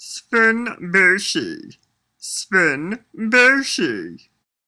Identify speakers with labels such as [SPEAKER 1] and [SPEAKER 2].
[SPEAKER 1] Spin Bushy. Spin Bushy.